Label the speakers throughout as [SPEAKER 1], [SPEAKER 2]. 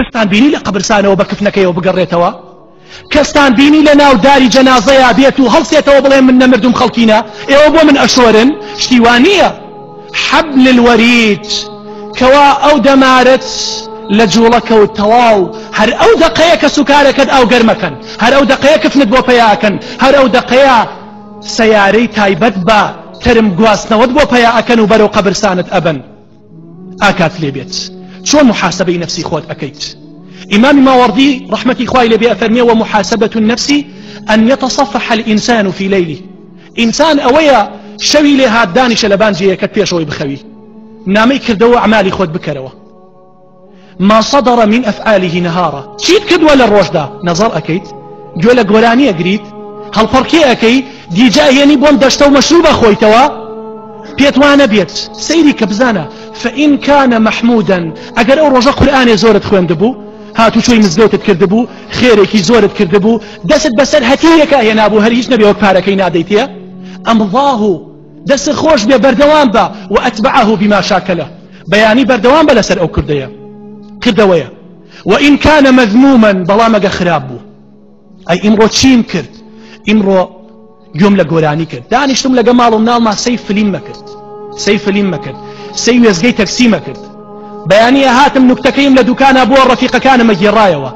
[SPEAKER 1] کەستان بینی لە قبرسانەوە بە کفنەکەیەوە بگەڕێتەوە کەستان بینی لە ناو داری جەنازەیە بێت و هەڵسێتەوە بڵێ من نەمردوم خەڵکینە ئێوە بۆ من ئەشۆرن شتیوانیە حەبل الوەرید کەوا ئەو دەمارەت لە جوڵەکەوت تەواو هەر ئەو دقەیە کە سوکارەکەت ئەو گەرمەکەن هەر ئەو دقەیە کفنت بۆ پەیاکەن هەر ئەو دقەیە سیارەی تایبەت بە ترم گواستنەوەت بۆ پەیاکەن و بەرەو قەبرستانت ئەبن چۆن محاسبەی نفسی خۆت إمام ماوردي رحمتي خواه لبي أفرمي ومحاسبة النفس أن يتصفح الإنسان في ليله إنسان أويا شوي لها دانش لبان جية كتبيشوي بخوي. نامي كردو أعمالي خود بكروا ما صدر من أفعاله نهارا. چیت کردووە لە ڕۆژدا نەزار ئەەکەیت گوێ لە گۆرانی ئەگریت هەڵپەرکی ئەەکەی دیجاهێنی بۆم دەشتە و مەشروبە خۆیتەوە پێتوانە بێت سەیری کە بزانە فإن كان محمودا ئەگەر ئەو ڕۆژە قورآانێ زۆرت خوێندبوو هاتو چۆی مزگەوتت کردبوو خێرێکی زۆرت کردبوو دەست بەسەر هەتیەکە هێنابوو هەر هیچ نەبێ وەک پارەکەی نادەیتە ئەمڵاه دەست خۆش بێ بەردەوام بە و ئەتبعه بما شاکەلە بەیانی بەردەوام بە لەسەر ئەو کردەیە. کردەوەیە. وإن كان مذموما بەڵامەگە خراب بوو. ئەی ئیمڕۆ چیم کرد؟ ئیمڕۆ گوم لە گۆرانی کرد. دانیشتم لەگە ماڵ و ناڵما سەی فلیم مەکرد. سەی فلیم مەکرد سەی وێزگەی تەکسی مەکرد بەیانیە هاتم نکتەکەیم لە دوکانە بۆ ڕەفیقەکانە مەگێڕایەوە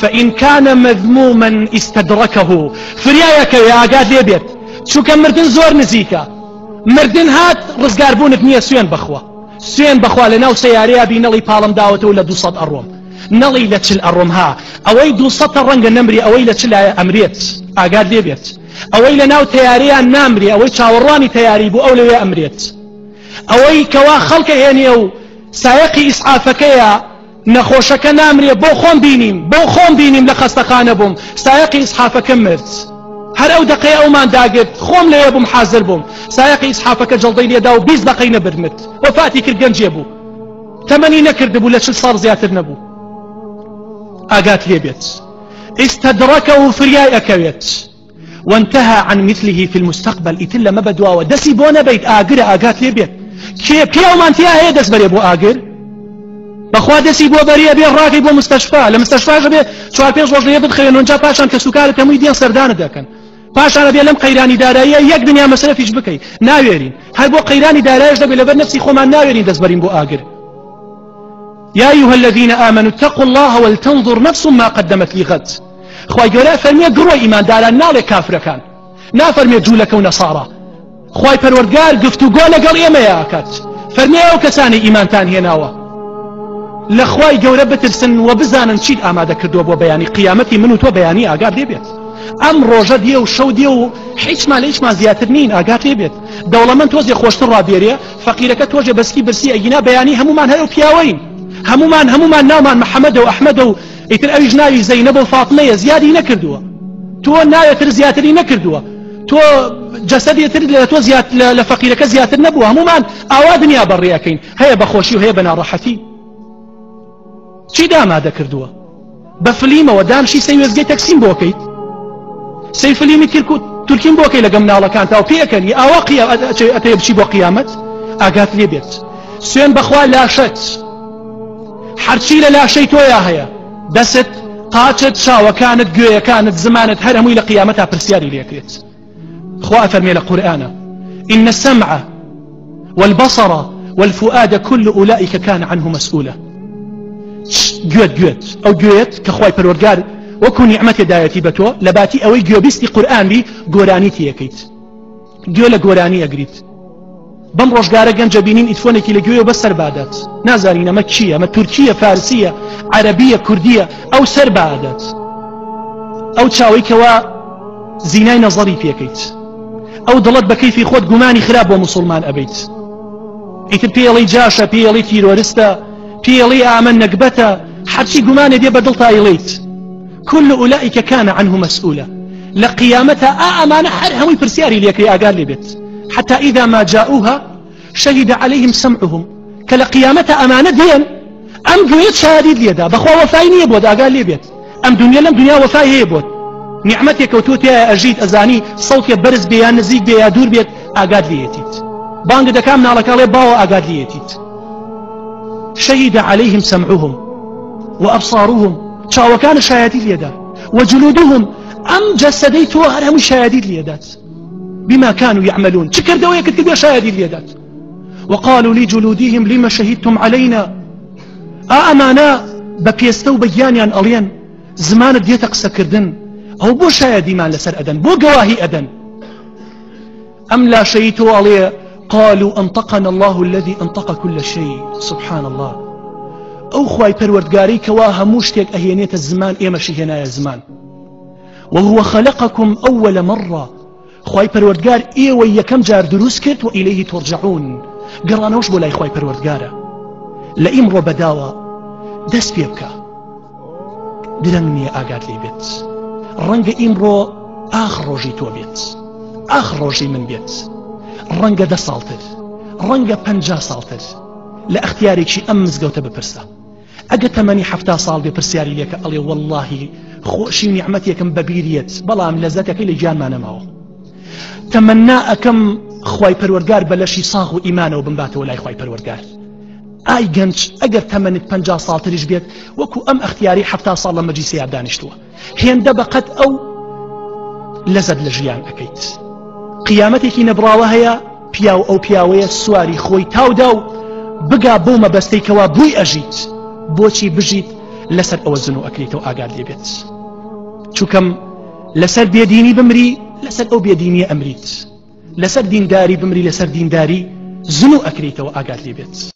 [SPEAKER 1] فإن كان مذموما استدركه. فریایەکە ئاگات لێ بێت چووکە مردن زۆر نزیکە مردن هات ڕزگاربوونت نییە سوێن بخوا سوێن بخوا لە ناو سیارەیە بینەڵی پاڵم داوەتەوە لە 200 ئەڕۆم نەڵی لە چل ئەڕۆم ها. ئەوەی 200 ڕەنگە نەمری ئەوەی لە چلایە ئەمرێت ئاگات لێ بێت ئەوەی لە ناو تیاریان نامری ئەوەی چاوەڕوانی تیاری ئەوەی کەوا خەڵکە هێنیە و سایقی ئیسعافەکەیە نەخۆشەکە نامرێ بۆ خۆم بینیم بۆ خۆم بینیم لە خستەخانە بووم سایقی ئیسحافەکە مرد هەر ئەو دقی ئەومان داگرت خۆم لێ بووم حاضر بووم سایقی ئیسحافەکە جڵدەی لێدا و 20 دقی نەبرمت وفاتی کرد گەنجێ بوو تەمەنی نەکرد بوو لە چل ساڵ زیاتر نەبوو ئاگات لێ بێت استدركه فرياي أكويت وانتهى عن مثله في المستقبل إتلا ما بدوا ودسي بونا بيت آقر آقات لي بيو مانتيا هي دس بري بو آقر بەخوا دەسی بۆ بەریە بێ ڕاکی بۆ مستەشفا. لە مستەشفاژە بێ چوار پێنج ڕۆژ لێ بخێن اونجا پاشان کە سوکارت هەمووی دیان سەردانە دەکەن. پاشانە بێ لەم قەیرانی داراییە یەک دنیا مەسرفیش بکەین ناوێرین. هەر بۆ قەیرانی دارایش دەبێت لەبەر نفسی خۆمان ناوێرین دەستبەرین بۆ ئاگر. يا أيها الذين آمنوا اتقوا الله ولتنظر نفس ما قدمت لغد. خواهي قولا فرمي قروة إيمان دالا نالي كافر كان نا فرمي جولك ونصارى خی پەروەرگار گفتوگۆ لەگەڵ ئێمەیە ئاکات فەرمیەوە کەسانی ئیمانتان هێناوە. لە خی گەورە بترسن و بزانن چیت ئامادە کردووە بۆ بەیانی. قیامەتی من و تۆ بەیانی ئاگار دەبێت ئەم ڕۆژە دیێ و شەو دیێ و هیچمان لە هیچمان زیاتر نین ئاگات دەبێت دەوڵەمەند تۆزی خۆشتر ڕابێریە فەقیرەکە تۆژێ بەسکی برسی ئەگینا بەیانی هەمومان هەر و پیاوەین. هەمومان هەمومان ناومان محەممەد و ئەحمەد و ئیتر ئەویش ناوی زەینە بۆ فاتمەیە زیادی نەکردووە. تۆ ناوێتتر زیاتری نەکردووە. تۆ جەسەدێتر لە تۆ لە فەقیرەکە زیاتر نەبوو هەمومان ئاوا دنیا بەڕێەکەین هەیە بەخۆشی و هەیە بەناڕەحەتی چی دامادە کردووە بە فلیمەوە دامشی سەیوێزگەی تەکسیم بۆکەیت. سەی فلیمی تورکین بۆکەی لەگەم ناڵەکان تا و پێەکەنی ئاوا ئەتەیە بچی بۆ قیامەت؟ ئاگات لێ بێت. سوێن بەخوا لاشەت. هەرچی لە لاشەی تۆیا هەیە. دەست قاچت چاوەکانت گوێیەکانت زمانت هەر هەمووی لە قیامەتا پرسیاری لێکرێت خوا فەرمێ لە قورآانە إن السمع والبصر والفؤاد كل أولئك كان عنه مسؤولا. گوێت گوێت ئەو گوێت کە خی پەروەرگار وەکو نیعممەتی دایەتی بە تۆ. لە باتی ئەوەی گوێبیستی قورآان بی گۆرانی تیەکەیت. گوێ لە گۆرانی ئەگریت. بەم ڕۆژگارە گەنجە بینین ئیتفۆنێکی لە گوێ بە سەربادات نازانین ئەمە چییە ئەمە تورکیە فارسیە عەربیە کوردیە؟ ئەو سەربادات ئەو چاوەیکەوە زینای نەزەری پێکەیت. ئەو دڵت بە کەیفی خۆت گومانی خراپ بۆ مسلمان ئەبیت ئیتر پێڵی جاشە پێڵی تیرۆریستە پێڵی ئامن نەکبەتە حەچی گومانێ دێ بە دڵ تایڵیت كل أولئك كان عنه مسؤولا. لقيامتها آمان حر همي برسياري ليكري أقال لبيت حتى إذا ما جاءوها شهد عليهم سمعهم. كلقيامتها أمانة ديا أم قويت شهاديد ليدا. بخوا وفايني يبود أقال لبيت أم دنيا لم دنيا وفاي يبود نعمتك وتوت يا أجيد أزاني صوتي برز بيا نزيق بيا دور بيت أقاد ليتيت. بانگ دكام نالك علي باو أقاد ليتيت. شهد عليهم سمعهم وأبصارهم چاوەکان شایەتی لێدا وجلودهم أم جسدي تو هەموو شایەتی لێدات بما كانوا يعملون. کردەوەیە کرد بێ شایەتی لێدات وقالوا لجلودهم لما شهدتم علينا ئامانە بە پێستە و بەگیانیان ئەڵێن زمانت قسەکردن ئەو بۆ شایەدیمان لەسەر ئەدەن بۆ گەواهی ئەدەن. ئەم لا شەیتۆ ئەڵێ قالوا أنطقنا الله الذي أنطق كل شيء. سبحان الله أو خواي پروردگاري كوا هموش تيك أهينيت الزمان إيمشي هنا الزمان وهو خلقكم أول مرة. خواي پروردگار إيوة يكم جار دروس كرت وإليه ترجعون. قرانوش بولاي خواي پروردگاره لئيم رو بداوة دەست پێ بکە. درەنگ نییە ئاگات لێ بێت. ئاخ ڕۆژی تۆ بێت ئاخ ڕۆژی من بێت ڕەنگە دە ساڵتر ڕەنگە پ ساڵتر لە ئەختیارێکی ئەم مزگەوتە بپرسە ئەگە تەمەنی هەفتا ساڵ بێ پرسیاری لێکە ئەڵێ واللهی خۆشی نیعممەتێکم بەبیریت بەڵام لەزەتەکەی لە گیانمانەماوە تەمەنا ئەەکەم خی پەروەرگار بە لەشی ساغ و ئیمانەوە بمباتەوە لای خی پەروەرگار ئای گەنج ئەگەر تەمەنت پ ساڵتریش بێت وەکو ئەم ئەختیاری ه ساڵ لە مەجیسەیە دانیشتووە هێندە بەقەت ئەو لەزت لە ژیان ئەەکەیت قیامەتێکی نەبراوە هەیە پیا و ئەو پیاوەیە سواری خۆی تاودا و بگا بۆ مەبەستەیکەوە بووی ئەژیت. بۆچی بژیت لەسەر ئەوە زن و ئەکریتەوە ئاگار لێبێت چووکەم لەسەر بێدینی بمری لەسەر ئەو بێدینی ئەمریت. لەسەر دینداری بمری لەسەر دینداری زن و ئەکریتەوە ئاگار لێبێت